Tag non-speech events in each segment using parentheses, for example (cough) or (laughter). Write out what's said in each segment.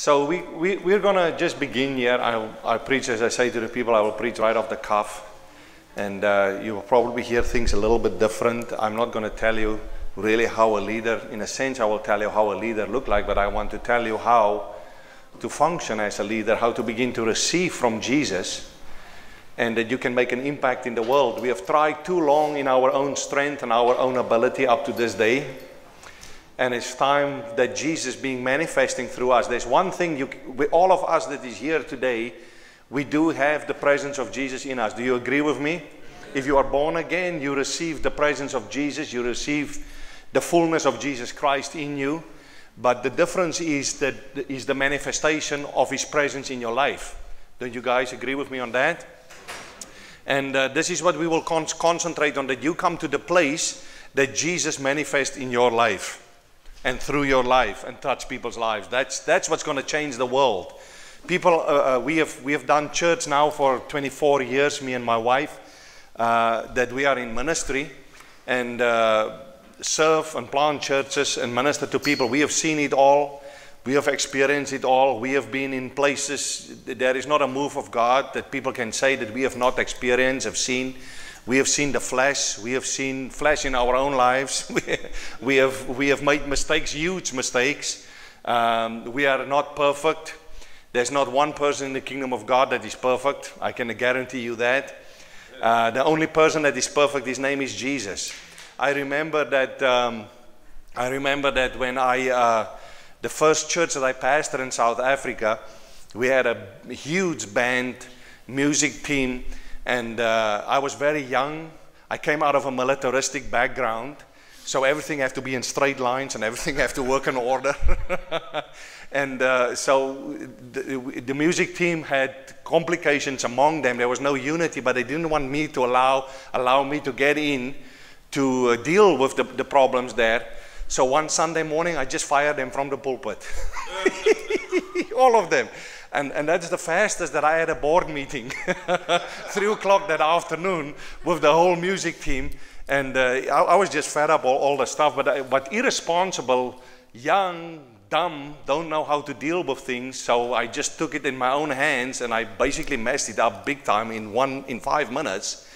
So we, we, we're going to just begin here. I, I preach, as I say to the people, I will preach right off the cuff. And uh, you will probably hear things a little bit different. I'm not going to tell you really how a leader, in a sense, I will tell you how a leader look like, but I want to tell you how to function as a leader, how to begin to receive from Jesus, and that you can make an impact in the world. We have tried too long in our own strength and our own ability up to this day and it's time that Jesus being manifesting through us. There's one thing you, we, all of us that is here today, we do have the presence of Jesus in us. Do you agree with me? If you are born again, you receive the presence of Jesus, you receive the fullness of Jesus Christ in you. But the difference is that is the manifestation of His presence in your life. Don't you guys agree with me on that? And uh, this is what we will con- concentrate on that you come to the place that Jesus manifests in your life and through your life and touch people's lives. That's, that's what's going to change the world. People, uh, uh, we, have, we have done church now for 24 years, me and my wife, uh, that we are in ministry and uh, serve and plant churches and minister to people. We have seen it all. We have experienced it all. We have been in places, there is not a move of God that people can say that we have not experienced, have seen. We have seen the flesh. We have seen flesh in our own lives. (laughs) we, have, we have made mistakes, huge mistakes. Um, we are not perfect. There's not one person in the kingdom of God that is perfect. I can guarantee you that. Uh, the only person that is perfect, his name is Jesus. I remember that. Um, I remember that when I, uh, the first church that I pastored in South Africa, we had a huge band, music team, and uh, I was very young. I came out of a militaristic background. So everything had to be in straight lines and everything had to work in order. (laughs) and uh, so the, the, music team had complications among them. There was no unity, but they didn't want me to allow, allow me to get in to uh, deal with the, the problems there. So one Sunday morning, I just fired them from the pulpit. (laughs) All of them. And, and that's the fastest that I had a board meeting, (laughs) three o'clock that afternoon with the whole music team. And uh, I, I, was just fed up all, all the stuff, but, I, but irresponsible, young, dumb, don't know how to deal with things. So I just took it in my own hands and I basically messed it up big time in one, in five minutes.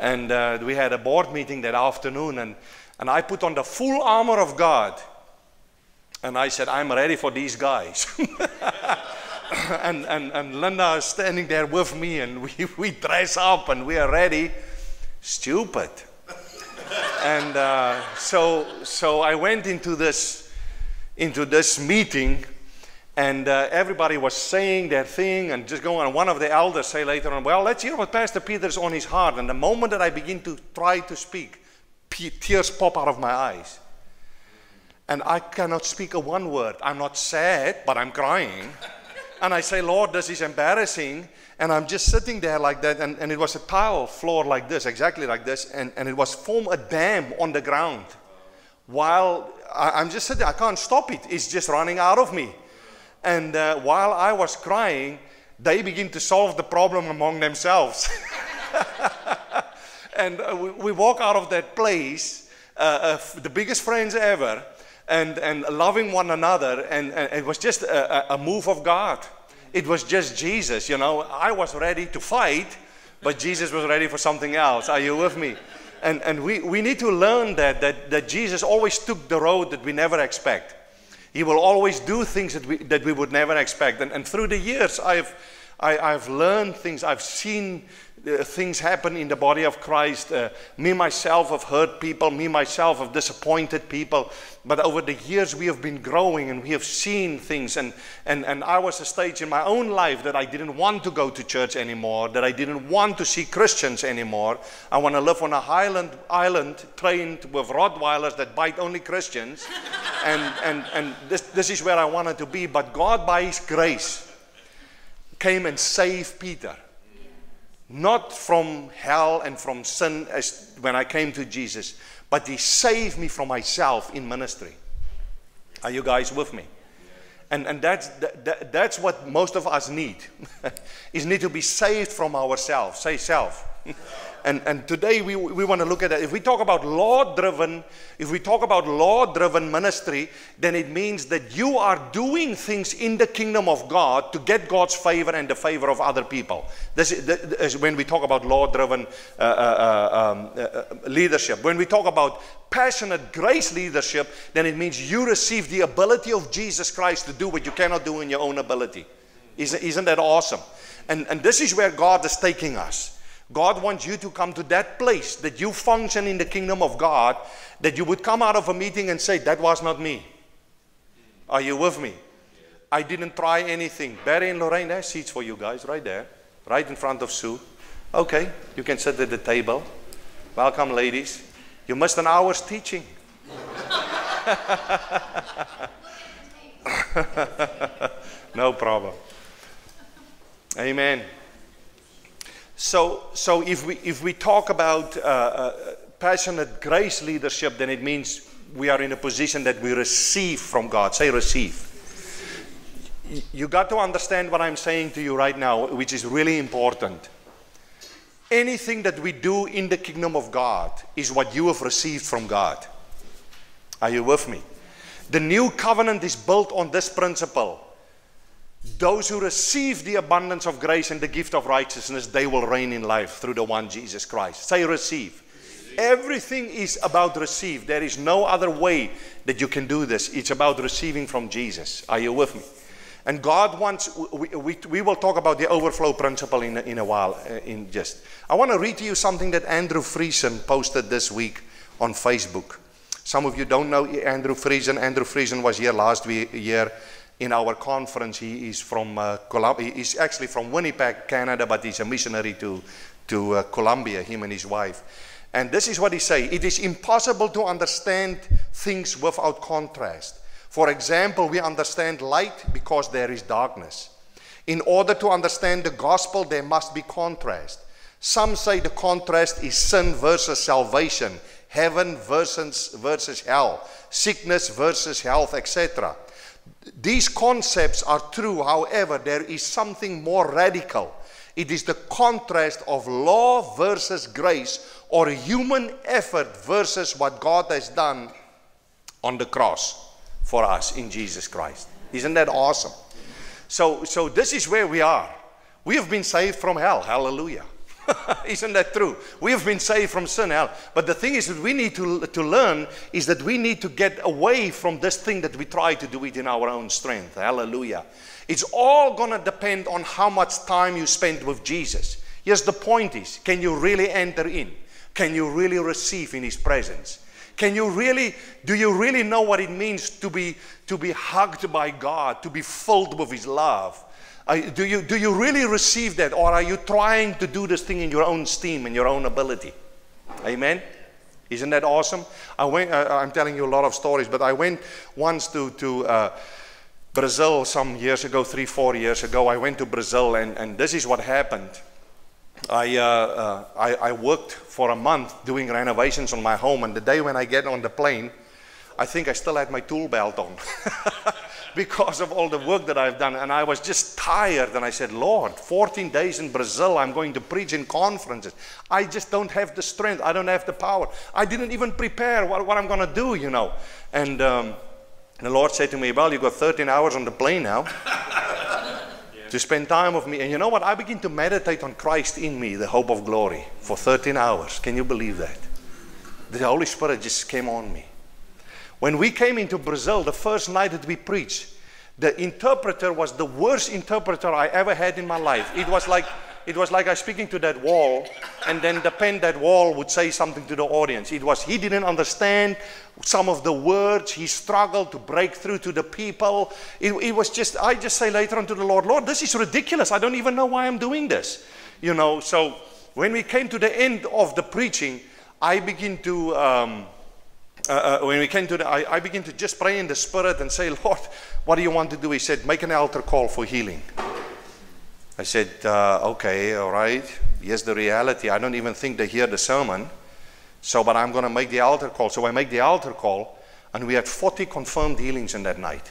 And uh, we had a board meeting that afternoon and, and I put on the full armor of God. And I said, I'm ready for these guys. (laughs) (coughs) and, and, and Linda is standing there with me, and we, (laughs) we dress up and we are ready. Stupid. (laughs) and uh, so, so I went into this, into this meeting, and uh, everybody was saying their thing and just going. And one of the elders say later on, "Well, let's hear what Pastor Pieter's on his heart." And the moment that I begin to try to speak, tears pop out of my eyes, and I cannot speak a one word. I'm not sad, but I'm crying (laughs) and I say, Lord, this is embarrassing. And I'm just sitting there like that, and, and it was a tile floor like this, exactly like this, and, and it was form a dam on the ground. While I, am just sitting, I can't stop it. It's just running out of me. And uh, while I was crying, they begin to solve the problem among themselves. (laughs) and uh, we, we, walk out of that place, uh, uh the biggest friends ever and, and loving one another. And, and it was just a, a move of God. It was just Jesus, you know. I was ready to fight, but Jesus was ready for something else. Are you with me? And, and we, we need to learn that, that, that Jesus always took the road that we never expect. He will always do things that we, that we would never expect. And, and through the years, I've, I, I've learned things, I've seen uh, things happen in the body of Christ. Uh, me, myself, have hurt people. Me, myself, have disappointed people. But over the years, we have been growing and we have seen things. And, and, and I was a stage in my own life that I didn't want to go to church anymore, that I didn't want to see Christians anymore. I want to live on a highland island trained with Rottweilers that bite only Christians. (laughs) and and, and this, this is where I wanted to be. But God, by His grace, came and saved Pieter not from hell and from sin as when I came to Jesus, but He saved me from myself in ministry. Are you guys with me? And, and that's, that, that's what most of us need, (laughs) is need to be saved from ourselves. Say self. (laughs) And, and today we, we want to look at that. If we talk about law driven, if we talk about law driven ministry, then it means that you are doing things in the kingdom of God to get God's favor and the favor of other people. This is, this is when we talk about law driven uh, uh, um, uh, uh, leadership. When we talk about passionate grace leadership, then it means you receive the ability of Jesus Christ to do what you cannot do in your own ability. Isn't, isn't that awesome? And, and this is where God is taking us. God wants you to come to that place that you function in the kingdom of God, that you would come out of a meeting and say, That was not me. Are you with me? I didn't try anything. Barry and Lorraine, there's seats for you guys right there, right in front of Sue. Okay, you can sit at the table. Welcome, ladies. You missed an hour's teaching. (laughs) no problem. Amen. So, so if, we, if we talk about uh, uh, passionate grace leadership, then it means we are in a position that we receive from God. Say, receive. You got to understand what I'm saying to you right now, which is really important. Anything that we do in the kingdom of God is what you have received from God. Are you with me? The new covenant is built on this principle those who receive the abundance of grace and the gift of righteousness, they will reign in life through the one Jesus Christ. Say, receive. receive. Everything is about receive. There is no other way that you can do this. It's about receiving from Jesus. Are you with me? And God wants, we, we, we will talk about the overflow principle in, in a while. Uh, in just, I want to read to you something that Andrew Friesen posted this week on Facebook. Some of you don't know Andrew Friesen. Andrew Friesen was here last year in our conference. He is from uh, Colombia. He's actually from Winnipeg, Canada, but he's a missionary to, to uh, Colombia, him and his wife. And this is what he say. It is impossible to understand things without contrast. For example, we understand light because there is darkness. In order to understand the gospel, there must be contrast. Some say the contrast is sin versus salvation, heaven versus, versus hell, sickness versus health, etc. These concepts are true, however, there is something more radical. It is the contrast of law versus grace or human effort versus what God has done on the cross for us in Jesus Christ. Isn't that awesome? So, so this is where we are. We have been saved from hell. Hallelujah. (laughs) Isn't that true? We have been saved from sin, hell. But the thing is that we need to, to learn is that we need to get away from this thing that we try to do it in our own strength. Hallelujah. It's all going to depend on how much time you spend with Jesus. Yes, the point is, can you really enter in? Can you really receive in His presence? Can you really, do you really know what it means to be, to be hugged by God, to be filled with His love? Do, you, do you really receive that? Or are you trying to do this thing in your own steam, and your own ability? Amen? Isn't that awesome? I went, uh, I'm telling you a lot of stories, but I went once to, to uh, Brazil some years ago, three, four years ago. I went to Brazil, and, and this is what happened. I, uh, uh I, I worked for a month doing renovations on my home, and the day when I get on the plane, I think I still had my tool belt on. (laughs) because of all the work that I've done. And I was just tired. And I said, Lord, 14 days in Brazil, I'm going to preach in conferences. I just don't have the strength. I don't have the power. I didn't even prepare what, what I'm going to do, you know. And um, the Lord said to me, Well, you've got 13 hours on the plane now. (laughs) to spend time with me. And you know what? I begin to meditate on Christ in me, the hope of glory, for 13 hours. Can you believe that? The Holy Spirit just came on me. When we came into Brazil, the first night that we preached, the interpreter was the worst interpreter I ever had in my life. It was like it was like I speaking to that wall, and then the pen that wall would say something to the audience. It was he didn't understand some of the words. He struggled to break through to the people. It, it was just I just say later on to the Lord, Lord, this is ridiculous. I don't even know why I'm doing this. You know. So when we came to the end of the preaching, I begin to. Um, uh, uh, when we came to the, I, I began to just pray in the spirit and say, Lord, what do you want to do? He said, make an altar call for healing. I said, uh, okay, all right. Here's the reality. I don't even think they hear the sermon. So, but I'm going to make the altar call. So I make the altar call, and we had 40 confirmed healings in that night.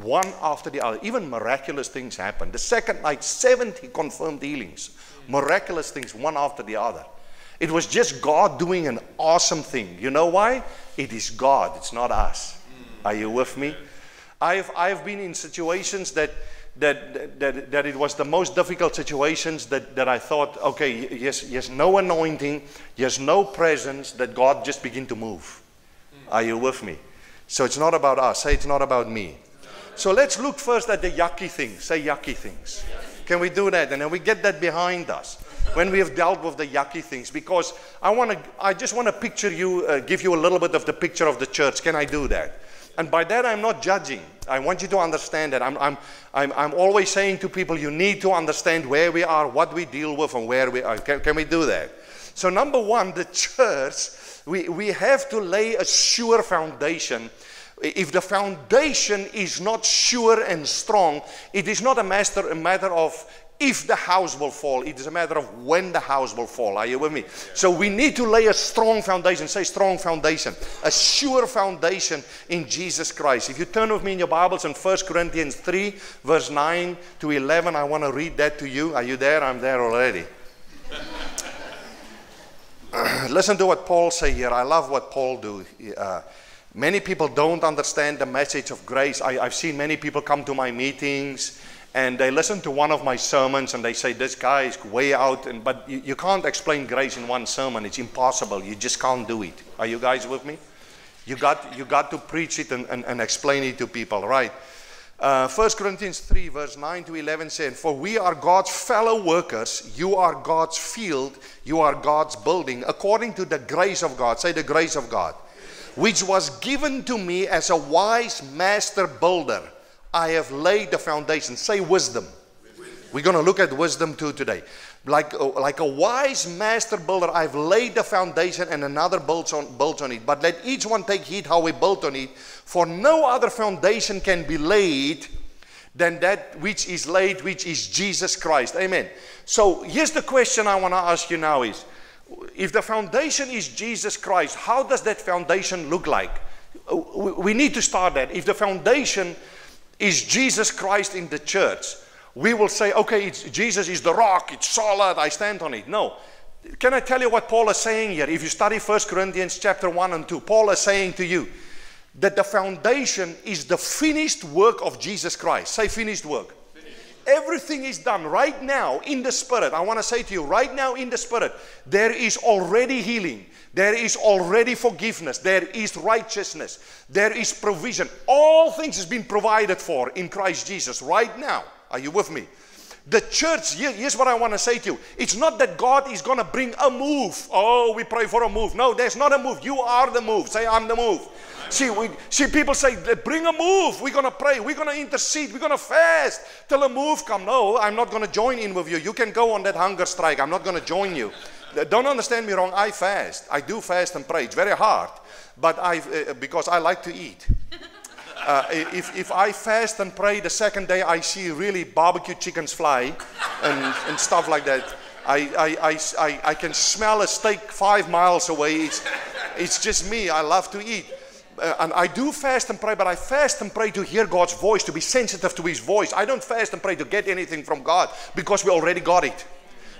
One after the other. Even miraculous things happened. The second night, 70 confirmed healings. Miraculous things, one after the other. It was just God doing an awesome thing. You know why? It is God, it's not us. Hmm. Are you with me? I've, I've been in situations that, that, that, that it was the most difficult situations that, that I thought, okay, yes, yes, no anointing, yes, no presence, that God just begin to move. Hmm. Are you with me? So it's not about us. Say it's not about me. So let's look first at the yucky things. Say yucky things. Can we do that? And then we get that behind us when we have dealt with the yucky things. Because I want to, I just want to picture you, uh, give you a little bit of the picture of the church. Can I do that? And by that, I'm not judging. I want you to understand that. I'm, I'm, I'm, I'm always saying to people, you need to understand where we are, what we deal with, and where we are. Can, can we do that? So, number one, the church, we, we have to lay a sure foundation if the foundation is not sure and strong, it is not a matter, a matter of if the house will fall. It is a matter of when the house will fall. Are you with me? Yeah. So we need to lay a strong foundation. Say strong foundation. A sure foundation in Jesus Christ. If you turn with me in your Bibles in 1 Corinthians 3, verse 9 to 11, I want to read that to you. Are you there? I'm there already. (clears throat) Listen to what Paul say here. I love what Paul do. Uh, many people don't understand the message of grace. I, I've seen many people come to my meetings and they listen to one of my sermons and they say this guy is way out and but you, you, can't explain grace in one sermon. It's impossible. You just can't do it. Are you guys with me? You got you got to preach it and, and, and explain it to people right? Uh, 1 corinthians 3 verse 9 to 11 says for we are god's fellow workers. You are god's field. You are god's building according to the grace of god. Say the grace of god. Which was given to me as a wise master builder I have laid the foundation. Say wisdom. We're going to look at wisdom too today. Like, uh, like a wise master builder, I've laid the foundation and another builds on, builds on it. But let each one take heed how we built on it. For no other foundation can be laid than that which is laid, which is Jesus Christ. Amen. So here's the question I want to ask you now is, if the foundation is Jesus Christ, how does that foundation look like? Uh, we need to start that. If the foundation is Jesus Christ in the church, we will say, okay, Jesus is the rock, it's solid, I stand on it. No. Can I tell you what Paul is saying here? If you study 1 Corinthians chapter 1 and 2, Paul is saying to you that the foundation is the finished work of Jesus Christ. Say finished work. Everything is done right now in the Spirit. I want to say to you, right now in the Spirit, there is already healing. There is already forgiveness. There is righteousness. There is provision. All things has been provided for in Christ Jesus right now. Are you with me? The church, here's what I want to say to you. It's not that God is going to bring a move. Oh, we pray for a move. No, there's not a move. You are the move. Say, I'm the move. See, we, see, people say, bring a move. We're going to pray. We're going to intercede. We're going to fast till a move come. No, I'm not going to join in with you. You can go on that hunger strike. I'm not going to join you. Don't understand me wrong. I fast. I do fast and pray. It's very hard, but I uh, because I like to eat. (laughs) Uh, if, if I fast and pray the second day, I see really barbecue chickens fly and, and stuff like that. I, I, I, I, I can smell a steak five miles away. It's, it's just me. I love to eat. Uh, and I do fast and pray, but I fast and pray to hear God's voice, to be sensitive to His voice. I don't fast and pray to get anything from God because we already got it.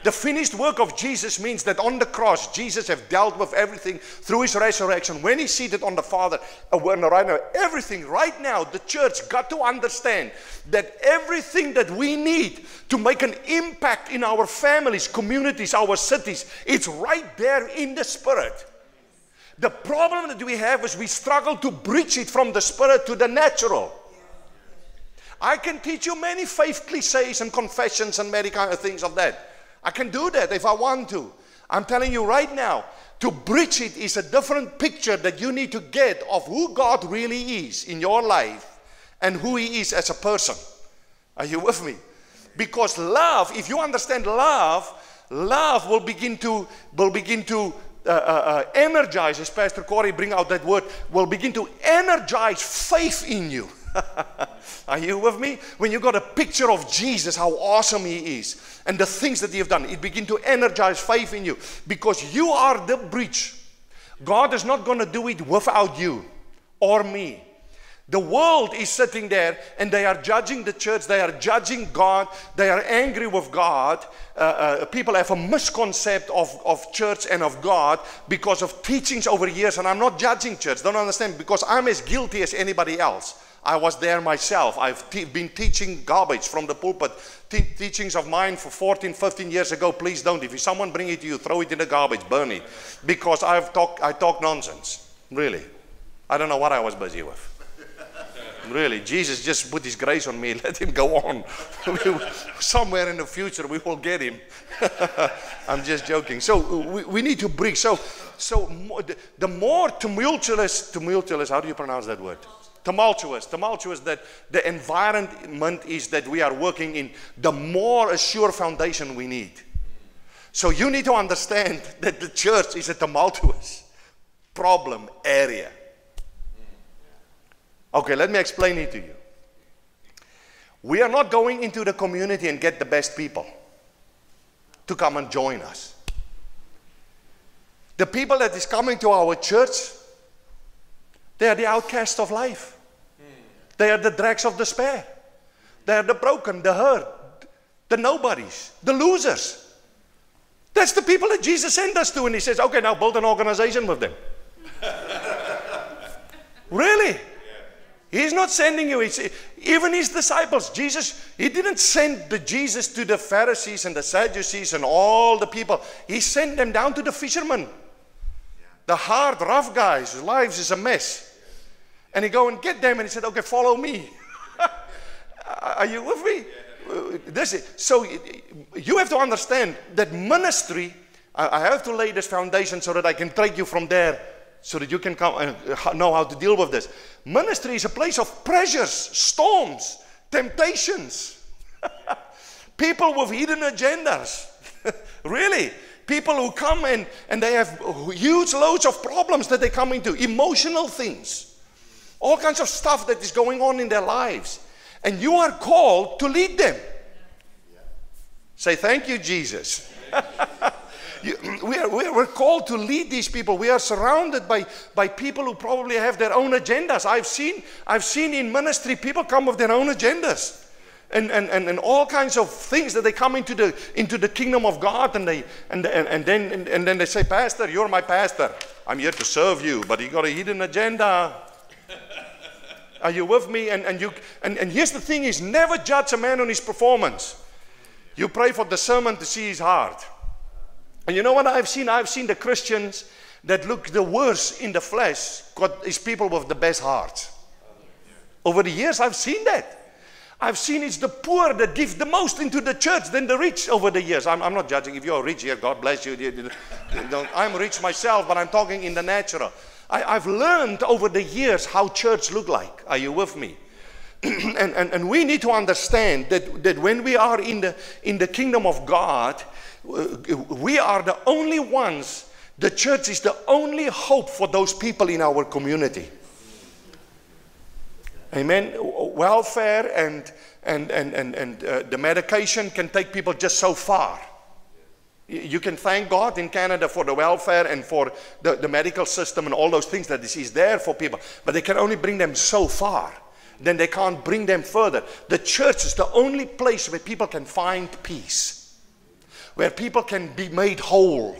The finished work of Jesus means that on the cross, Jesus have dealt with everything through his resurrection. When he's seated on the Father, uh, when right now, everything right now, the church got to understand that everything that we need to make an impact in our families, communities, our cities, it's right there in the Spirit. The problem that we have is we struggle to bridge it from the spirit to the natural. I can teach you many faith cliches and confessions and many kind of things of that. I can do that if I want to. I'm telling you right now, to bridge it is a different picture that you need to get of who God really is in your life and who He is as a person. Are you with me? Because love, if you understand love, love will begin to will begin to uh, uh, uh, energize, as Pastor Corey bring out that word, will begin to energize faith in you. (laughs) Are you with me? When you got a picture of Jesus, how awesome He is, and the things that He have done, it begin to energize faith in you because you are the bridge. God is not going to do it without you or me. The world is sitting there and they are judging the church, they are judging God, they are angry with God. Uh, uh, people have a misconcept of, of church and of God because of teachings over years. And I'm not judging church, don't understand, because I'm as guilty as anybody else. I was there myself. I've te- been teaching garbage from the pulpit, te- teachings of mine for 14, 15 years ago. Please don't. If someone bring it to you, throw it in the garbage, burn it, because I've talk, I talk nonsense. Really, I don't know what I was busy with. Really, Jesus just put His grace on me. (laughs) Let Him go on. Somewhere in the future, we will get Him. (laughs) I'm just joking. So uh, we, we need to bring. So, so the, the more tumultuous, tumultuous. How do you pronounce that word? tumultuous, tumultuous that the environment is that we are working in, the more a sure foundation we need. So you need to understand (laughs) that the church is a tumultuous problem area. Okay, let me explain it to you. We are not going into the community and get the best people to come and join us. The people that is coming to our church, they are the outcasts of life. They are the dregs of despair. They are the broken, the hurt, the nobodies, the losers. That's the people that Jesus sent us to, and He says, okay, now build an organization with them. (laughs) really? He's not sending you. He's, even his disciples, Jesus, he didn't send the Jesus to the Pharisees and the Sadducees and all the people. He sent them down to the fishermen. The hard, rough guys whose lives is a mess. And he go and get them and he said, okay, follow me. (laughs) Are you with me? This is, so you have to understand that ministry, I have to lay this foundation so that I can take you from there so that you can come and uh, know how to deal with this. Ministry is a place of pressures, storms, temptations, (laughs) people with hidden agendas. (laughs) really, people who come in and they have huge loads of problems that they come into, emotional things, all kinds of stuff that is going on in their lives. And you are called to lead them. Say, Thank you, Jesus. (laughs) We, are, we are called to lead these people. We are surrounded by, by people who probably have their own agendas. I've seen, I've seen in ministry people come with their own agendas. And, and, and, and all kinds of things that they come into the, into the kingdom of God and, they, and, and, and, then, and, and then they say, Pastor, you're my pastor. I'm here to serve you, but you got a hidden agenda. Are you with me? And, and, you, and, and here's the thing is never judge a man on his performance. You pray for discernment to see his heart. And you know what I've seen? I've seen the Christians that look the worst in the flesh is people with the best hearts. Over the years, I've seen that. I've seen it's the poor that give the most into the church than the rich over the years. I'm, I'm not judging. If you're rich here, God bless you. I'm rich myself, but I'm talking in the natural. I, have learned over the years how church look like. Are you with me? (clears throat) and, and, and we need to understand that, that when we are in the, in the kingdom of God, we are the only ones, the church is the only hope for those people in our community. Amen. Welfare and, and, and, and, and uh, the medication can take people just so far. You can thank God in Canada for the welfare and for the, the medical system and all those things that is is there for people, but they can only bring them so far. Then they can't bring them further. The church is the only place where people can find peace where people can be made whole.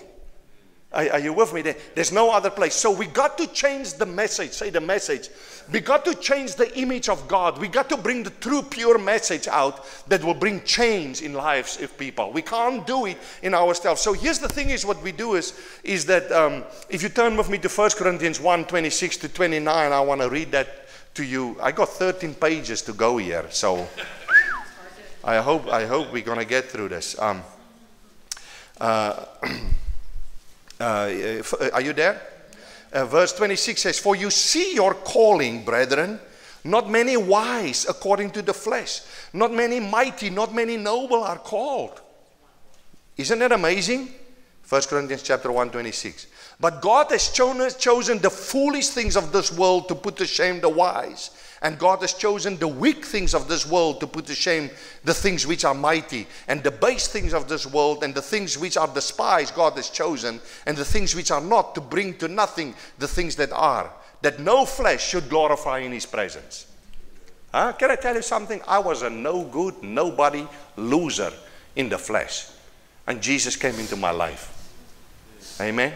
Are, are, you with me? There, there's no other place. So we got to change the message. Say the message. We got to change the image of God. We got to bring the true, pure message out that will bring change in lives of people. We can't do it in ourselves. So here's the thing: is what we do is is that um, if you turn with me to 1 Corinthians 1, 26 to 29, I want to read that to you. I got 13 pages to go here, so (laughs) I hope I hope we're gonna get through this. Um, (clears throat) uh, uh, are you there? Uh, verse 26 says, For you see your calling, brethren, not many wise according to the flesh, not many mighty, not many noble are called. Isn't that amazing? 1 Corinthians chapter 1, 26. But God has chosen the foolish things of this world to put to shame the wise. And God has chosen the weak things of this world to put to shame the things which are mighty. And the base things of this world and the things which are despised, God has chosen. And the things which are not to bring to nothing the things that are that no flesh should glorify in his presence. Huh? Can I tell you something? I was a no good, nobody, loser in the flesh. And Jesus came into my life. Amen.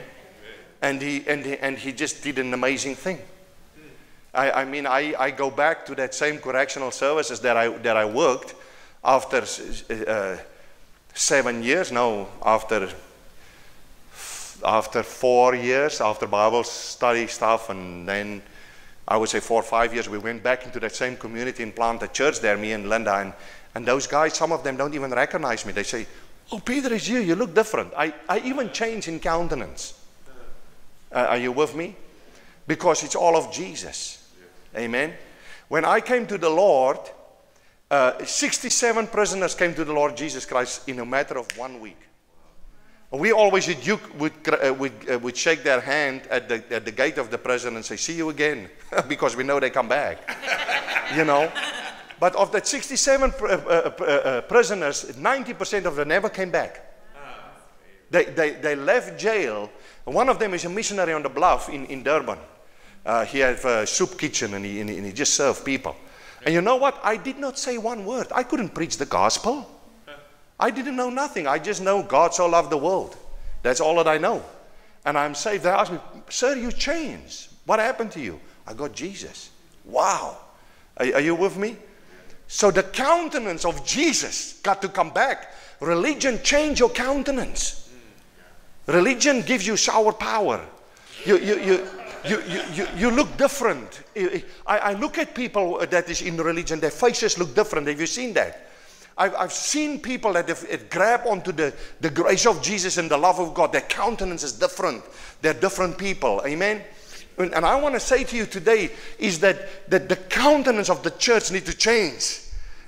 And he, and he, and he just did an amazing thing. I, I mean, I, I go back to that same correctional services that I, that I worked after uh, seven years, no, after, after four years, after Bible study stuff, and then I would say four or five years, we went back into that same community and planted a church there, me and Linda. And, and those guys, some of them don't even recognize me. They say, Oh, Pieter is you. You look different. I, I even change in countenance. Uh, are you with me? Because it's all of Jesus. Amen. When I came to the Lord, uh, 67 prisoners came to the Lord Jesus Christ in a matter of one week. We always would, would, uh, would, uh, would shake their hand at the, at the gate of the prison and say, See you again, (laughs) because we know they come back. (laughs) you know? But of that 67 pr- uh, uh, uh prisoners, 90% of them never came back. They, they, they left jail. One of them is a missionary on the bluff in, in Durban. Uh, he had a soup kitchen and he, and he just served people. And you know what? I did not say one word. I couldn't preach the gospel. I didn't know nothing. I just know God so loved the world. That's all that I know. And I'm saved. They asked me, Sir, you changed. What happened to you? I got Jesus. Wow. Are, are you with me? So the countenance of Jesus got to come back. Religion changed your countenance. Religion gives you sour power. You, you, you, you, you, you, look different. I, I look at people that is in religion, their faces look different. Have you seen that? I've, I've seen people that grab onto the, the grace of Jesus and the love of God. Their countenance is different. They're different people. Amen. And, and I want to say to you today is that, that the countenance of the church need to change.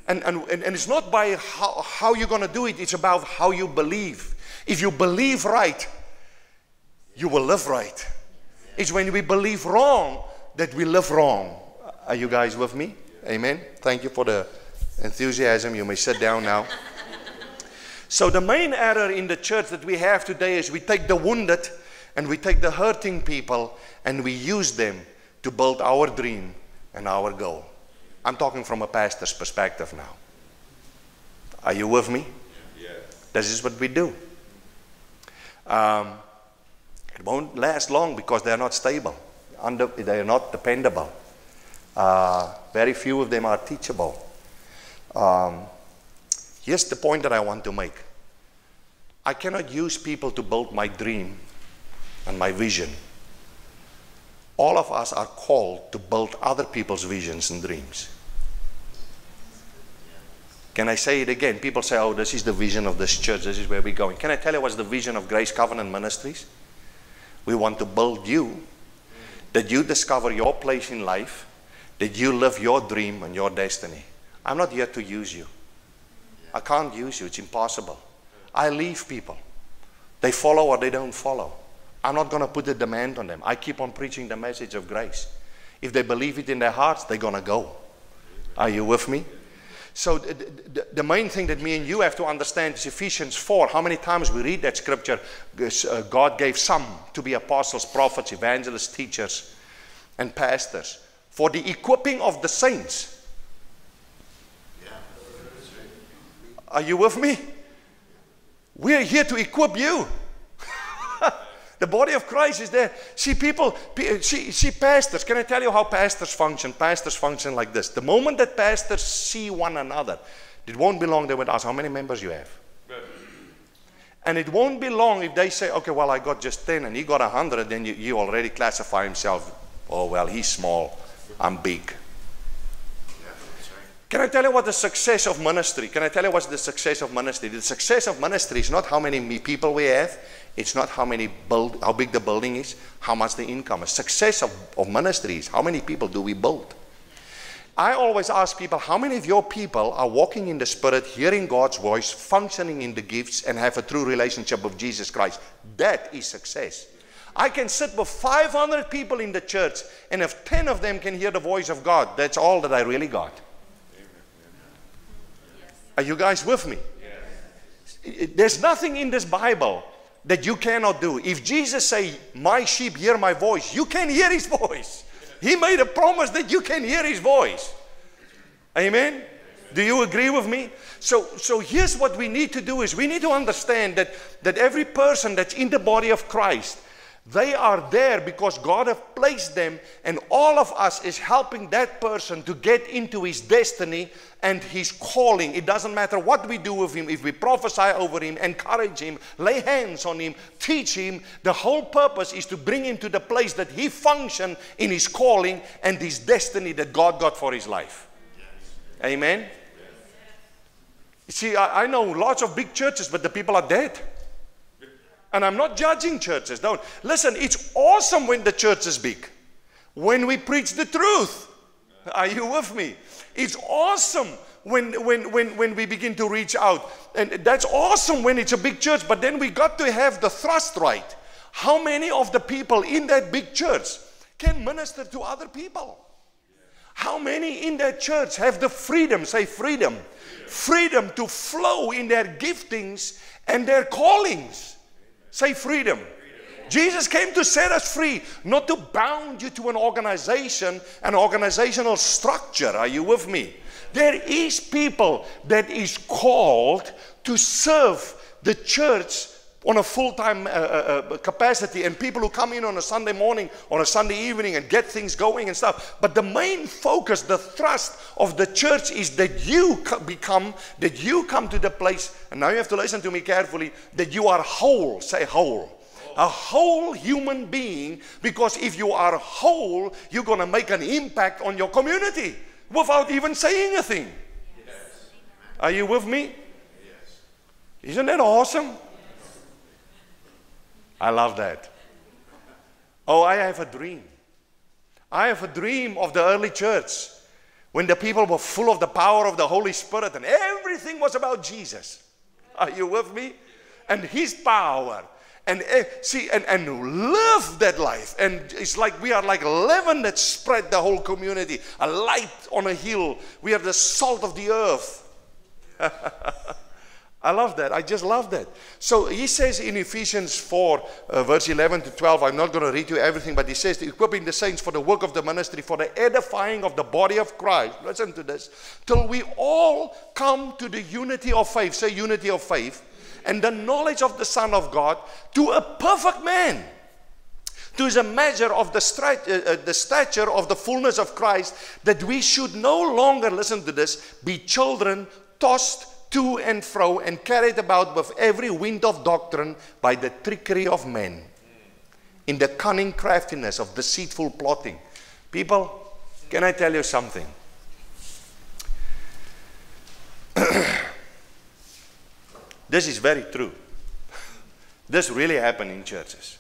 And, and, and it's not by how, how you're going to do it, it's about how you believe. If you believe right, you will live right. It's when we believe wrong that we live wrong. Are you guys with me? Amen. Thank you for the enthusiasm. You may sit down now. so, the main error in the church that we have today is we take the wounded and we take the hurting people and we use them to build our dream and our goal. I'm talking from a pastor's perspective now. Are you with me? Yes. This is what we do. Um, it won't last long because they're not stable. Under, they are not dependable. Uh, very few of them are teachable. Um, here's the point that I want to make I cannot use people to build my dream and my vision. All of us are called to build other people's visions and dreams. Can I say it again? People say, oh, this is the vision of this church, this is where we're going. Can I tell you what's the vision of Grace Covenant Ministries? We want to build you, that you discover your place in life, that you live your dream and your destiny. I'm not here to use you. I can't use you, it's impossible. I leave people. They follow or they don't follow. I'm not going to put a demand on them. I keep on preaching the message of grace. If they believe it in their hearts, they're going to go. Are you with me? So, the, the, the, main thing that me and you have to understand is Ephesians 4. How many times we read that scripture? Uh, God gave some to be apostles, prophets, evangelists, teachers, and pastors for the equipping of the saints. Are you with me? We're here to equip you. The body of Christ is there. See, people, see, see, pastors. Can I tell you how pastors function? Pastors function like this. The moment that pastors see one another, it won't be long they would ask, How many members you have? And it won't be long if they say, okay, well, I got just 10 and he got 100, then you, you already classify himself, oh, well, he's small, I'm big. Can I tell you what the success of ministry? Can I tell you what's the success of ministry? The success of ministry is not how many people we have. It's not how many build, how big the building is, how much the income is. Success of, of ministry is how many people do we build? I always ask people, how many of your people are walking in the Spirit, hearing God's voice, functioning in the gifts, and have a true relationship with Jesus Christ? That is success. I can sit with 500 people in the church, and if 10 of them can hear the voice of God, that's all that I really got. Are you guys with me? Yes. There's nothing in this Bible that you cannot do. If Jesus say, "My sheep hear my voice," you can hear His voice. He made a promise that you can hear His voice. Amen? Do you agree with me? So, so here's what we need to do is we need to understand that, that every person that's in the body of Christ, they are there because God has placed them, and all of us is helping that person to get into his destiny and his calling. It doesn't matter what we do with him, if we prophesy over him, encourage him, lay hands on him, teach him, the whole purpose is to bring him to the place that he function in his calling and his destiny that God got for his life. Amen. See, I, I know lots of big churches, but the people are dead. And I'm not judging churches. Don't listen, it's awesome when the church is big. When we preach the truth. Are you with me? It's awesome when, when, when, when we begin to reach out. And that's awesome when it's a big church, but then we got to have the thrust right. How many of the people in that big church can minister to other people? How many in that church have the freedom, say freedom, freedom to flow in their giftings and their callings? Say freedom. Jesus came to set us free, not to bound you to an organization, an organizational structure. Are you with me? There is people that is called to serve the church on a full-time uh, uh, uh, capacity and people who come in on a sunday morning on a sunday evening and get things going and stuff. But the main focus the thrust of the church is that you become that you come to the place and now you have to listen to me carefully that you are whole. Say whole. A whole human being because if you are whole you're going to make an impact on your community without even saying a thing. Yes. are you with me? Yes. isn't that awesome I love that. Oh, I have a dream. I have a dream of the early church when the people were full of the power of the Holy Spirit and everything was about Jesus. Are you with me? And His power. And uh, see, and, and live that life. And it's like we are like leaven that spread the whole community, a light on a hill. We are the salt of the earth. (laughs) I love that. I just love that. So he says in Ephesians 4, uh, verse 11 to 12, I'm not going to read you everything, but he says, equipping the saints for the work of the ministry, for the edifying of the body of Christ. Listen to this. Till we all come to the unity of faith, say unity of faith, and the knowledge of the Son of God, to a perfect man. To the measure of the, strat- uh, uh, the stature of the fullness of Christ, that we should no longer, listen to this, be children tossed to and fro and carried about with every wind of doctrine by the trickery of men, in the cunning craftiness of deceitful plotting. People, can I tell you something? (clears throat) this is very true. (laughs) This really happened in churches.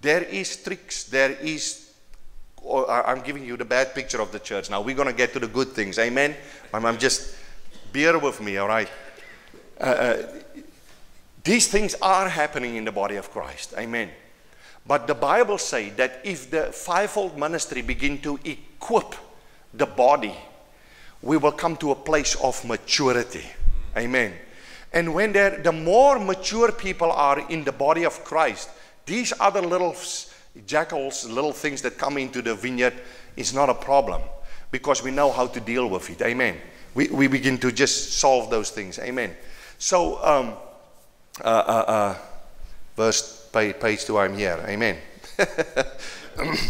There is tricks, there is oh, I'm giving you the bad picture of the church. Now we're going to get to the good things. Amen. I'm just Bear with me, all right? Uh, uh, these things are happening in the body of Christ. Amen. But the Bible says that if the fivefold ministry begin to equip the body, we will come to a place of maturity. Amen. And when there, the more mature people are in the body of Christ, these other little jackals, little things that come into the vineyard, is not a problem because we know how to deal with it. Amen we, we begin to just solve those things. Amen. So, um, uh, uh, uh, verse page, page two, I'm here. Amen. (laughs)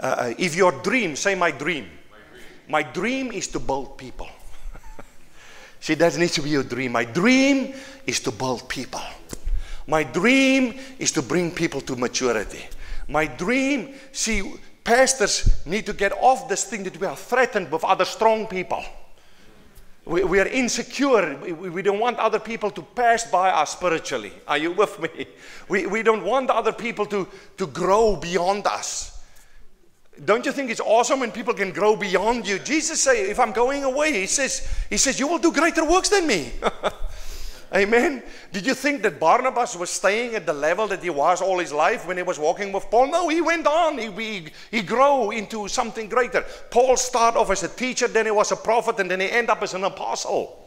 Uh, uh, if your dream, say my dream. My dream, my dream is to build people. (laughs) see, that needs to be your dream. My dream is to build people. My dream is to bring people to maturity. My dream, see, pastors need to get off this thing that we are threatened with other strong people. We, we are insecure. We, we, don't want other people to pass by us spiritually. Are you with me? We, we don't want other people to, to grow beyond us. Don't you think it's awesome when people can grow beyond you? Jesus say, if I'm going away, he says, he says, you will do greater works than me. (laughs) Amen. Did you think that Barnabas was staying at the level that he was all his life when he was walking with Paul? No, he went on. He, he, he grew into something greater. Paul started off as a teacher, then he was a prophet, and then he ended up as an apostle.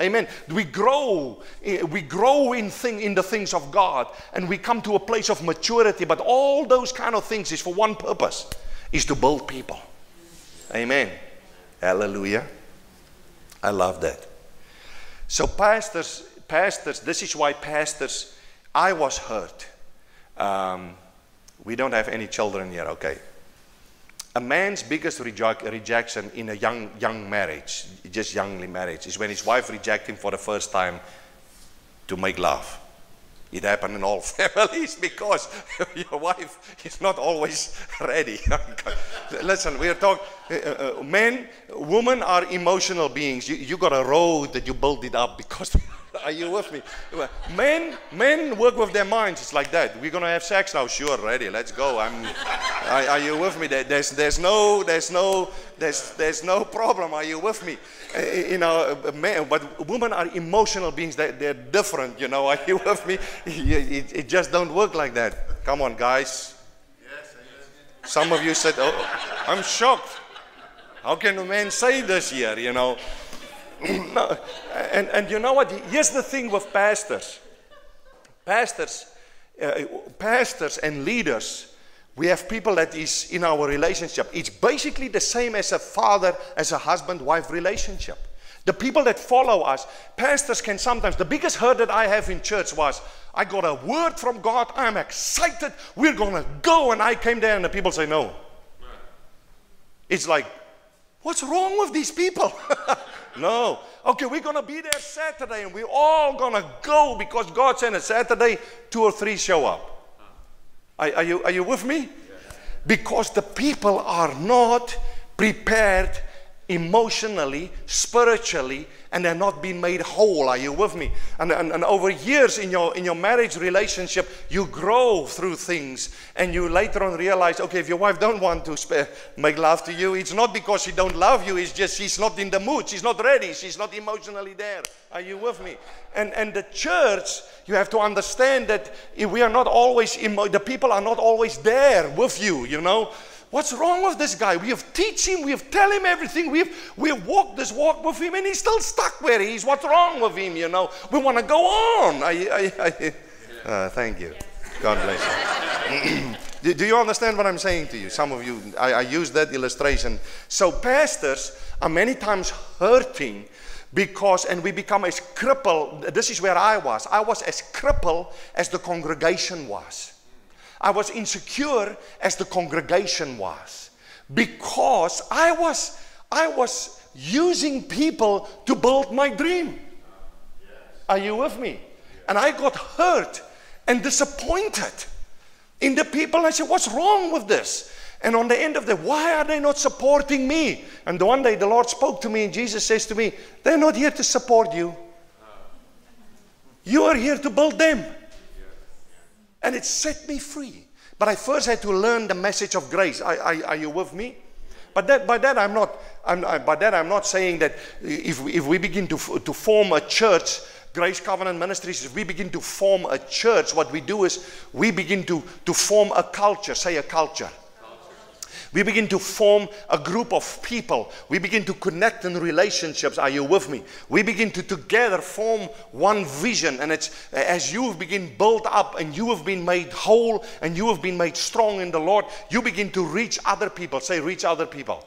Amen. We grow, eh, we grow in thing in the things of God, and we come to a place of maturity. But all those kind of things is for one purpose: is to build people. Amen. Hallelujah. I love that. So pastors, pastors. This is why pastors. I was hurt. Um, we don't have any children yet, Okay a man's biggest reject, rejection in a young, young marriage, just youngly marriage, is when his wife rejects him for the first time to make love. It happens in all (laughs) families because (laughs) your wife is not always ready. (laughs) Listen, we are talking, uh, uh, men, women are emotional beings. You, you got a road that you build it up because Are you with me? Men, men work with their minds. It's like that. We're gonna have sex now. Sure, ready. Let's go. I'm. Are, are you with me? There's, there's no, there's no, there's, there's no problem. Are you with me? Uh, you know, men, but women are emotional beings. They, they're different. You know, (laughs) are you with me? It, it just don't work like that. Come on, guys. Some of you said, "Oh, I'm shocked." How can a man say this here? You know. (clears throat) no, and, and you know what? Here's the thing with pastors. Pastors, uh, pastors and leaders, we have people that is in our relationship. It's basically the same as a father, as a husband-wife relationship. The people that follow us, pastors can sometimes, the biggest hurt that I have in church was, I got a word from God, I'm excited, we're gonna go, and I came there and the people say no. It's like, what's wrong with these people? (laughs) No. Okay, we're going to be there Saturday and we're all going to go because God said a Saturday, two or three show up. Ah. Are, are, you, are you with me? Because the people are not prepared emotionally, spiritually, and they're not being made whole. Are you with me? And, and, and over years in your, in your marriage relationship, you grow through things and you later on realize, okay, if your wife don't want to spare, make love to you, it's not because she don't love you, it's just she's not in the mood, she's not ready, she's not emotionally there. Are you with me? And, and the church, you have to understand that we are not always, the people are not always there with you, you know. What's wrong with this guy? We have teach him, we have tell him everything, we have we have walked this walk with him, and he's still stuck where he is. What's wrong with him? You know, we want to go on. I, I, I, uh, thank you. God bless you. (clears throat) do, do, you understand what I'm saying to you? Some of you, I, I use that illustration. So pastors are many times hurting because, and we become as crippled. This is where I was. I was as crippled as the congregation was. I was insecure as the congregation was because I was, I was using people to build my dream. Are you with me? And I got hurt and disappointed in the people. I said, What's wrong with this? And on the end of the, why are they not supporting me? And one day the Lord spoke to me and Jesus says to me, They're not here to support you. You are here to build them. And it set me free. But I first had to learn the message of grace. I, I, are you with me? But that, by that I'm not. I'm, I, by that I'm not saying that if we, if we begin to to form a church, Grace Covenant Ministries, if we begin to form a church, what we do is we begin to to form a culture. Say a culture. We begin to form a group of people. We begin to connect in relationships. Are you with me? We begin to together form one vision. And it's as you been built up and you have been made whole and you have been made strong in the Lord, you begin to reach other people. Say, reach other people.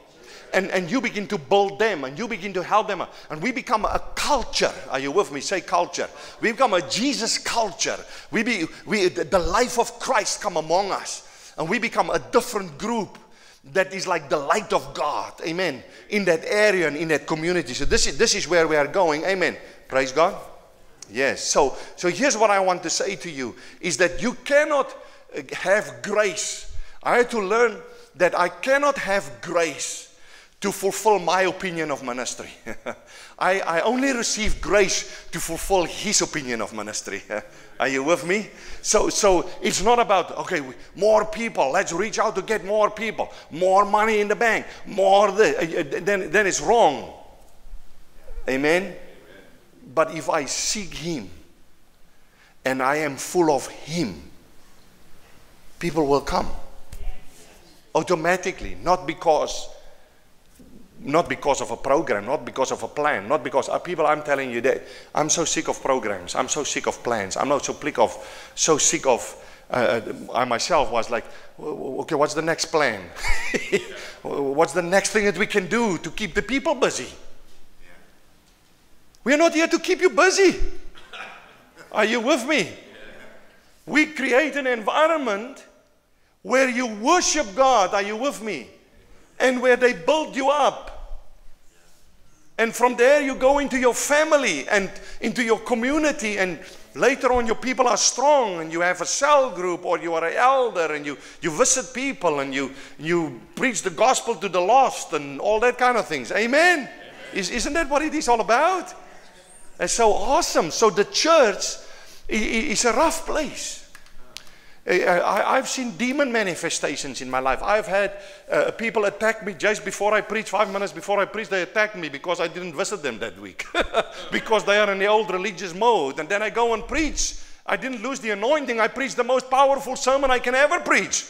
And, and you begin to build them and you begin to help them. And we become a culture. Are you with me? Say culture. We become a Jesus culture. We be, we, the life of Christ come among us. And we become a different group that is like the light of God, amen, in that area and in that community. So this is, this is where we are going, amen. Praise God. Yes. So, so here's what I want to say to you is that you cannot uh, have grace. I had to learn that I cannot have grace to fulfill my opinion of ministry. (laughs) I, I only receive grace to fulfill his opinion of ministry. (laughs) Are you with me? So, so it's not about, okay, more people, let's reach out to get more people, more money in the bank, more this. Uh, uh, then, then it's wrong. Amen? Amen? But if I seek him and I am full of him, people will come automatically, not because not because of a program, not because of a plan, not because uh, people. I'm telling you that I'm so sick of programs. I'm so sick of plans. I'm not so sick of so sick of. Uh, I myself was like, okay, what's the next plan? (laughs) what's the next thing that we can do to keep the people busy? We are not here to keep you busy. Are you with me? We create an environment where you worship God. Are you with me? And where they build you up. And from there, you go into your family and into your community. And later on, your people are strong and you have a cell group or you are an elder and you, you visit people and you, you preach the gospel to the lost and all that kind of things. Amen? Amen. Is, isn't that what it is all about? It's so awesome. So the church is a rough place. I, have seen demon manifestations in my life. I've had uh, people attack me just before I preach, five minutes before I preach, they attack me because I didn't visit them that week. (laughs) because they are in the old religious mode. And then I go and preach. I didn't lose the anointing. I preached the most powerful sermon I can ever preach.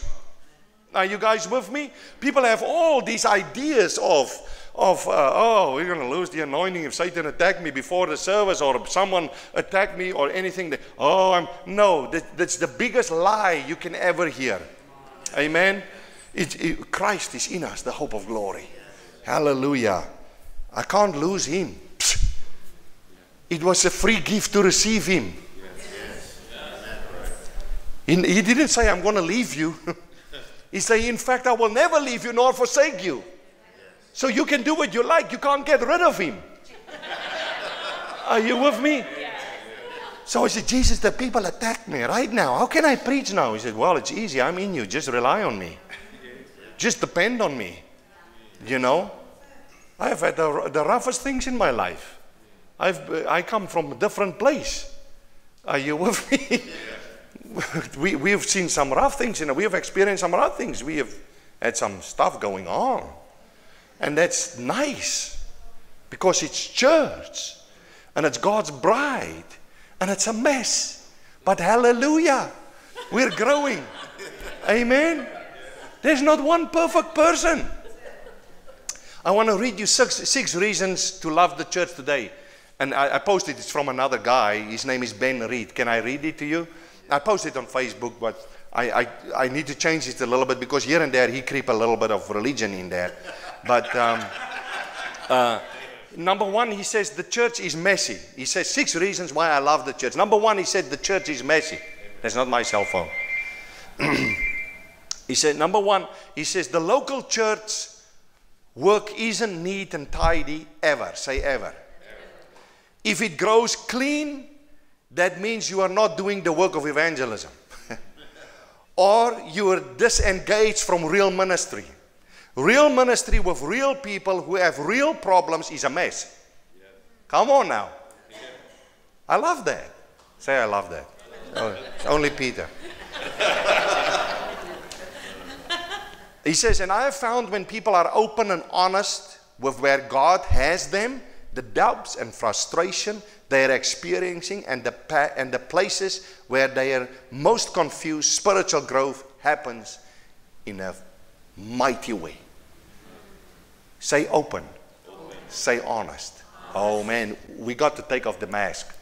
Are you guys with me? People have all these ideas of of, uh, oh, we're going to lose the anointing if Satan attacked me before the service or someone attacked me or anything. That, oh, I'm, no, that, that's the biggest lie you can ever hear. Amen. It, it, Christ is in us, the hope of glory. Hallelujah. I can't lose him. It was a free gift to receive him. He, he didn't say, I'm going to leave you. (laughs) he said, In fact, I will never leave you nor forsake you. So you can do what you like. You can't get rid of him. Are you with me? So I said, Jesus, the people attack me right now. How can I preach now? He said, Well, it's easy. I'm in you. Just rely on me. Just depend on me. You know? I've had the, the roughest things in my life. I've, uh, I come from a different place. Are you with me? (laughs) we, we've seen some rough things, you know, we have experienced some rough things. We have had some stuff going on. And that's nice because it's church and it's God's bride and it's a mess. But hallelujah, we're growing. Amen. There's not one perfect person. I want to read you six, six reasons to love the church today. And I, I posted it from another guy. His name is Ben Reed. Can I read it to you? I posted it on Facebook, but I, I, I need to change it a little bit because here and there he creep a little bit of religion in there. But um, uh, number one, he says the church is messy. He says six reasons why I love the church. Number one, he said the church is messy. That's not my cell phone. (clears throat) he said, number one, he says the local church work isn't neat and tidy ever. Say ever. ever. If it grows clean, that means you are not doing the work of evangelism. (laughs) or you are disengaged from real ministry. Real ministry with real people who have real problems is a mess. Yeah. Come on now. Yeah. I love that. Say, I love that. Oh, only Pieter. (laughs) he says, and I have found when people are open and honest with where God has them, the doubts and frustration they are experiencing, and the, and the places where they are most confused, spiritual growth happens in a mighty way. Say open. open. Say honest. Oh man, we got to take off the mask.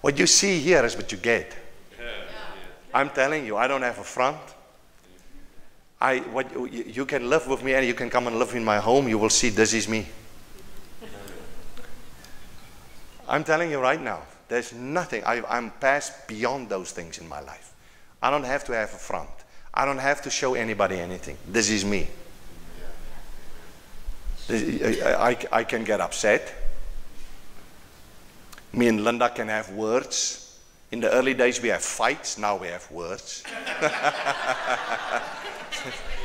What you see here is what you get. I'm telling you, I don't have a front. I, what, you, you can live with me and you can come and live in my home. You will see this is me. I'm telling you right now, there's nothing. I, I'm past beyond those things in my life. I don't have to have a front. I don't have to show anybody anything. This is me. I, I, can get upset. Me and Linda can have words. In the early days, we have fights. Now we have words. (laughs)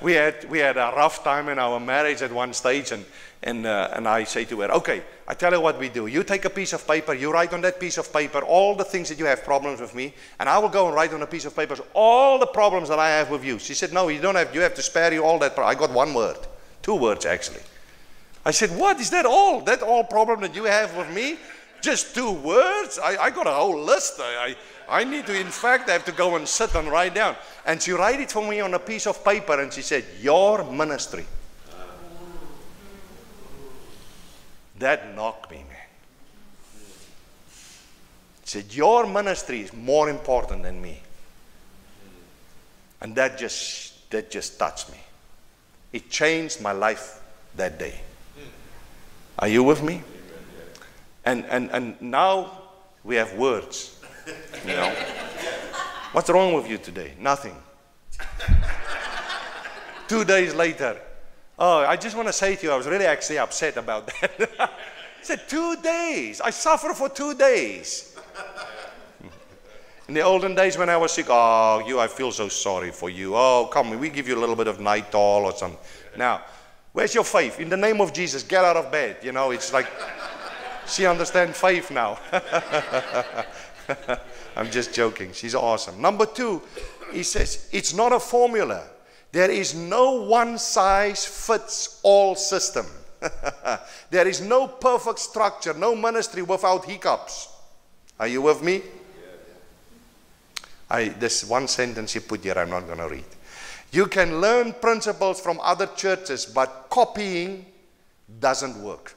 we, had, we had a rough time in our marriage at one stage, and, and, uh, and I say to her, Okay, I tell you what we do. You take a piece of paper, you write on that piece of paper all the things that you have problems with me, and I will go and write on a piece of paper all the problems that I have with you. She said, No, you don't have, you have to spare you all that. I got one word. Two words, actually. I said, What? Is that all? That all problem that you have with me? Just two words? I, I got a whole list. I, I, I need to, in fact, I have to go and sit and write down. And she write it for me on a piece of paper and she said, Your ministry. That knocked me, man. He said, Your ministry is more important than me. And that just that just touched me. It changed my life that day. Are you with me? And and and now we have words. You know. What's wrong with you today? Nothing. Two days later, oh, I just want to say to you, I was really actually upset about that. (laughs) I said, two days. I suffer for two days. In the olden days when I was sick, oh, you, I feel so sorry for you. Oh, come, we give you a little bit of night Nytol or something. Now, where's your faith? In the name of Jesus, get out of bed. You know, it's like, she understands faith now. (laughs) (laughs) I'm just joking. She's awesome. Number two, he says, it's not a formula. There is no one size fits all system. (laughs) there is no perfect structure, no ministry without hiccups. Are you with me? I, this one sentence you put here, I'm not going to read. You can learn principles from other churches, but copying doesn't work.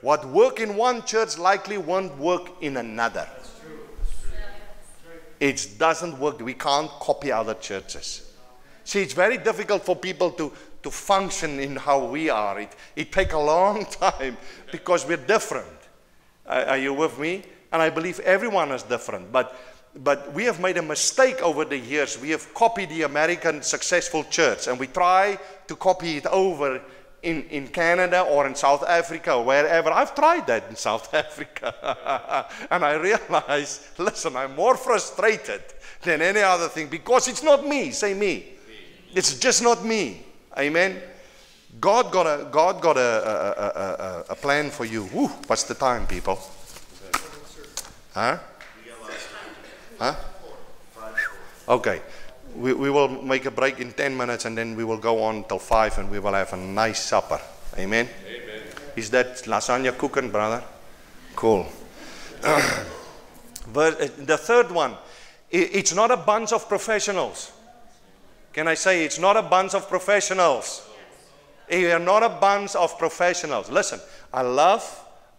What work in one church likely won't work in another. It doesn't work. We can't copy other churches. See, it's very difficult for people to, to function in how we are. It, it takes a long (laughs) time because we're different. Are, are you with me? And I believe everyone is different. But but we have made a mistake over the years. We have copied the American successful church and we try to copy it over in, in Canada or in South Africa or wherever. I've tried that in South (laughs) Africa. and I realize, listen, I'm more frustrated than any other thing because it's not me. Say me. It's just not me. Amen. God got a, God got a, a, a, a plan for you. Woo, what's the time, people? Huh? Huh? Okay. We, we will make a break in 10 minutes and then we will go on till 5 and we will have a nice supper. Amen? Amen. Is that lasagna cooking, brother? Cool. (clears throat) but uh, the third one, it's not a bunch of professionals. Can I say it's not a bunch of professionals? We are not a bunch of professionals. Listen, I love,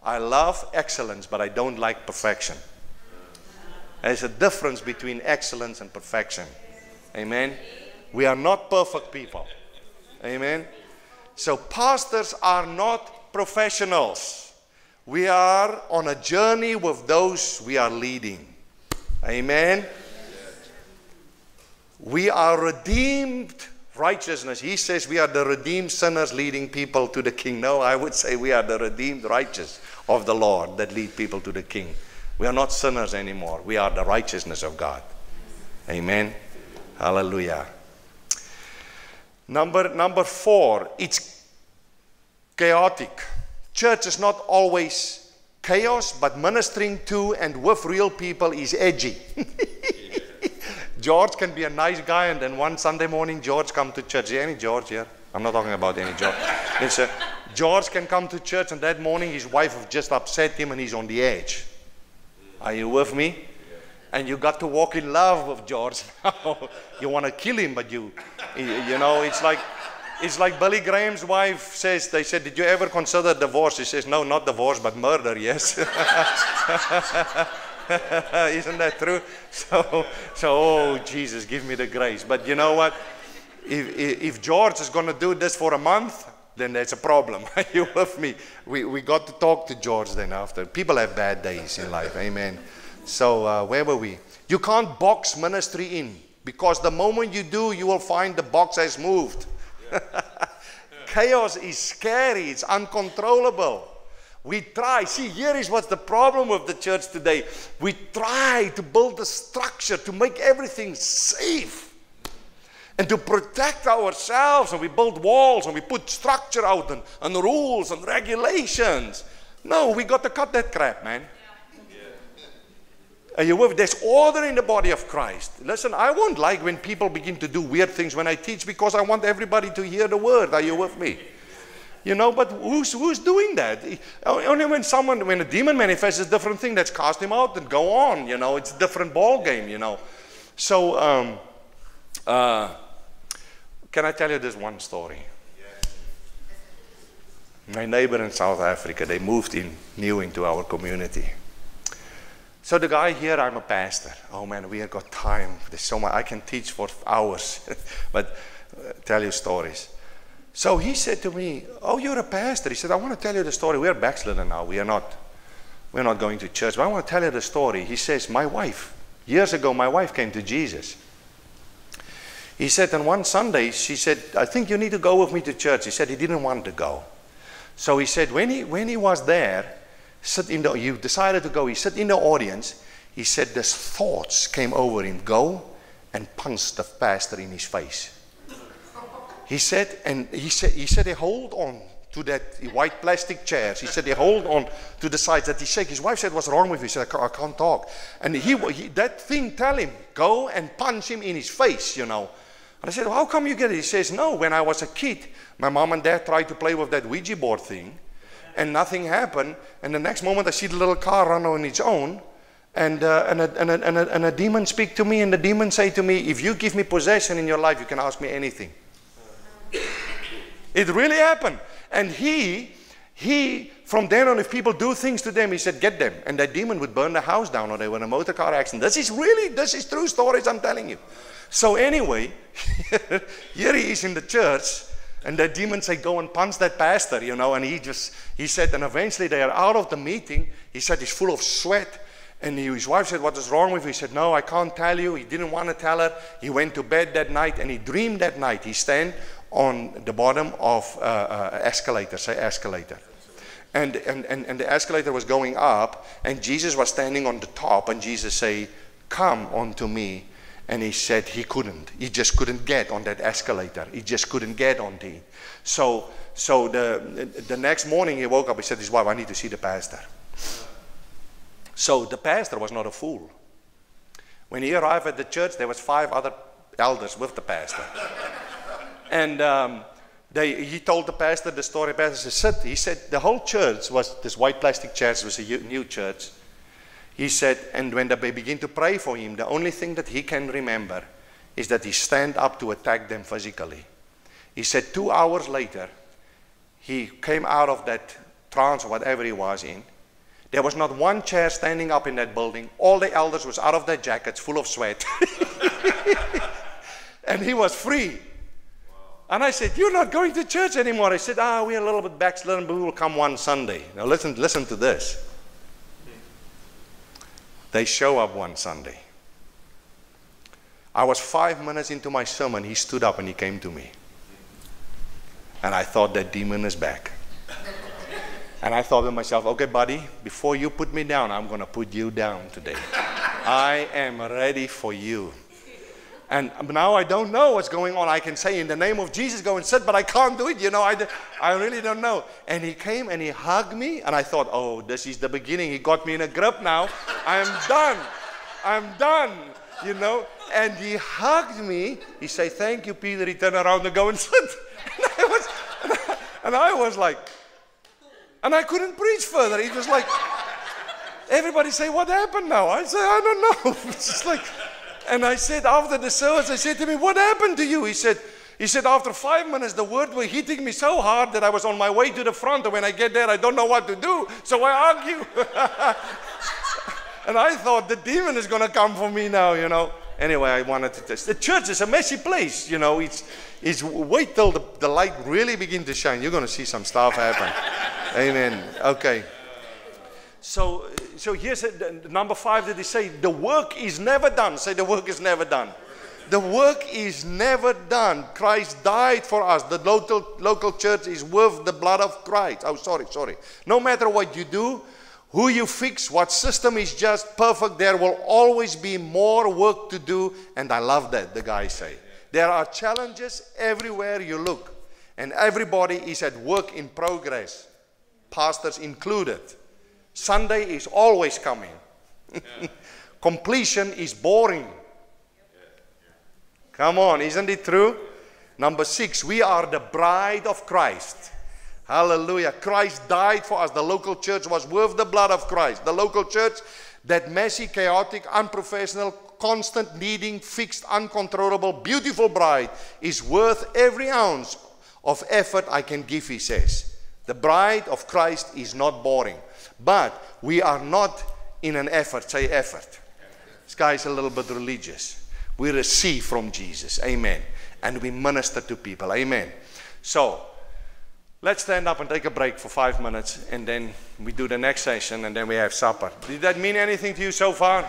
I love excellence, but I don't like perfection. There's a difference between excellence and perfection. Amen. We are not perfect people. Amen. So, pastors are not professionals. We are on a journey with those we are leading. Amen. We are redeemed righteousness. He says we are the redeemed sinners leading people to the king. No, I would say we are the redeemed righteous of the Lord that lead people to the king. We are not sinners anymore. We are the righteousness of God. Amen. Hallelujah. Number, number four, it's chaotic. Church is not always chaos, but ministering to and with real people is edgy. (laughs) George can be a nice guy, and then one Sunday morning, George come to church. Any George here? I'm not talking about any George. (laughs) It's a, George can come to church, and that morning his wife have just upset him, and he's on the edge. Are you with me? And you got to walk in love with George (laughs) you want to kill him, but you, you know, it's like, it's like Billy Graham's wife says, they said, did you ever consider divorce? He says, no, not divorce, but murder, yes. (laughs) Isn't that true? So, so, oh, Jesus, give me the grace. But you know what? If, if George is going to do this for a month, then there's a problem. Are (laughs) you with me? We, we got to talk to George then after. People have bad days in life. Amen. So, uh, where were we? You can't box ministry in because the moment you do, you will find the box has moved. (laughs) Chaos is scary, it's uncontrollable. We try. See, here is what's the problem with the church today. We try to build a structure to make everything safe and to protect ourselves and we build walls and we put structure out and, and rules and regulations. No, we got to cut that crap, man. Are you with? There's order in the body of Christ. Listen, I won't like when people begin to do weird things when I teach because I want everybody to hear the word. Are you with me? You know, but who's, who's doing that? Only when someone, when a demon manifests, it's a different thing. Let's cast him out and go on. You know, it's a different ball game, you know. So, um, uh, can I tell you this one story? My neighbor in South Africa, they moved in new into our community. So the guy here, I'm a pastor. Oh man, we have got time. There's so much I can teach for hours, (laughs) but uh, tell you stories. So he said to me, "Oh, you're a pastor." He said, "I want to tell you the story. We are backslidden now. We are not, we're not going to church. But I want to tell you the story." He says, "My wife, years ago, my wife came to Jesus." He said, and one Sunday, she said, I think you need to go with me to church. He said he didn't want to go. So he said, when he, when he was there, sit in the, you decided to go, he sat in the audience. He said this thoughts came over him, go and punch the pastor in his face. He said, and he said, he said, they hold on to that white plastic chairs. He said, they hold on to the sides that he shake. His wife said, what's wrong with you? He said, I can't, I can't talk. And he, he, that thing tell him, go and punch him in his face, you know. And I said, well, how come you get it? He says, no, when I was a kid, my mom and dad tried to play with that Ouija board thing and nothing happened. And the next moment, I see the little car run on its own. And, uh, and, a, and, a, and, a, and a demon speak to me, and the demon say to me, if you give me possession in your life, you can ask me anything. it really happened. And he, he, from then on, if people do things to them, he said, get them. And that demon would burn the house down or they were in a motor car accident. This is really, this is true stories I'm telling you. So anyway, (laughs) here he is in the church and the demon said, Go and punch that pastor, you know. And he just, he said, and eventually they are out of the meeting. He said, He's full of sweat. And his wife said, What is wrong with you? He said, No, I can't tell you. He didn't want to tell her. He went to bed that night and he dreamed that night. He stand on the bottom of uh, uh, escalator, say escalator. And, and, and, and the escalator was going up, and Jesus was standing on the top, and Jesus say, Come unto me and he said he couldn't. He just couldn't get on that escalator. He just couldn't get on the. So, so the, the next morning he woke up, he said his wife, I need to see the pastor. So the pastor was not a fool. When he arrived at the church, there was five other elders with the pastor. (laughs) and um, they, he told the pastor the story. The pastor said, Sit. He said the whole church was this white plastic chairs was a new church. He said, and when they begin to pray for him, the only thing that he can remember is that he stand up to attack them physically. He said two hours later, he came out of that trance or whatever he was in. There was not one chair standing up in that building. All the elders was out of their jackets, full of sweat. (laughs) and he was free. And I said, You're not going to church anymore. I said, Ah, we're a little bit backslidden, but we will come one Sunday. Now listen, listen to this. They show up one Sunday. I was five minutes into my sermon. He stood up and he came to me. And I thought that demon is back. (laughs) and I thought to myself, okay, buddy, before you put me down, I'm going to put you down today. I am ready for you. And now I don't know what's going on. I can say in the name of Jesus, go and sit, but I can't do it. You know, I, I really don't know. And he came and he hugged me, and I thought, oh, this is the beginning. He got me in a grip now. I'm done. I'm done. You know, and he hugged me. He said, thank you, Pieter. He turned around and go and (laughs) sit. And I was, and I, and I was like, and I couldn't preach further. It was like, everybody say, what happened now? I said, I don't know. (laughs) It's just like, and I said, after the service, I said to him, What happened to you? He said, he said, after five minutes, the word were hitting me so hard that I was on my way to the front. And when I get there, I don't know what to do. So I argue. (laughs) and I thought, the demon is going to come for me now, you know. Anyway, I wanted to test. The church is a messy place, you know. It's, it's wait till the, the light really begin to shine. You're going to see some stuff happen. Amen. Okay. So, so here's a, number five that they say the work is never done. Say the work is never done. The work is never done. Christ died for us. The local, local church is worth the blood of Christ. Oh, sorry, sorry. No matter what you do, who you fix, what system is just perfect, there will always be more work to do. And I love that, the guy say. There are challenges everywhere you look, and everybody is at work in progress, pastors included. Sunday is always coming. (laughs) Completion is boring. Come on, isn't it true? Number six, we are the bride of Christ. Hallelujah. Christ died for us. The local church was worth the blood of Christ. The local church, that messy, chaotic, unprofessional, constant, needing, fixed, uncontrollable, beautiful bride, is worth every ounce of effort I can give, he says. The bride of Christ is not boring. But we are not in an effort, say effort. This guy is a little bit religious. We receive from Jesus. Amen. And we minister to people. Amen. So, let's stand up and take a break for five minutes and then we do the next session and then we have supper. Did that mean anything to you so far?